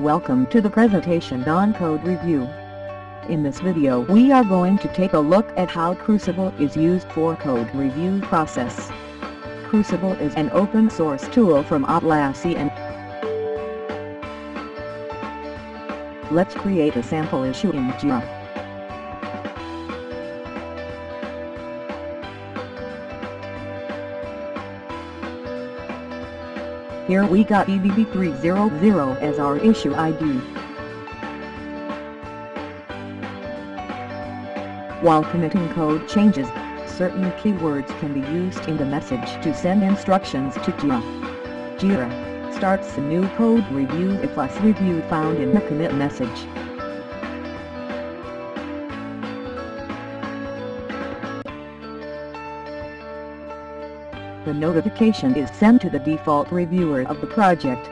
Welcome to the presentation on Code Review. In this video we are going to take a look at how Crucible is used for code review process. Crucible is an open source tool from Atlassian. Let's create a sample issue in Jira. Here we got EBB300 as our issue ID. While committing code changes, certain keywords can be used in the message to send instructions to Jira. Jira starts a new code review if +review found in the commit message. The notification is sent to the default reviewer of the project.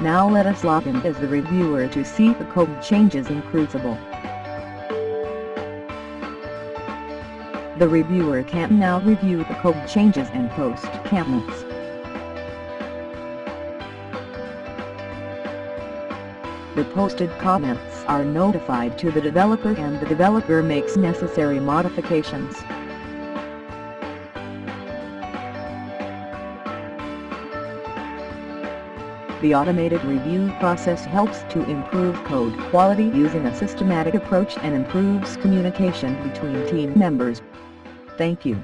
Now let us log in as the reviewer to see the code changes in Crucible. The reviewer can now review the code changes and post comments. The posted comments are notified to the developer and the developer makes necessary modifications. The automated review process helps to improve code quality using a systematic approach and improves communication between team members. Thank you.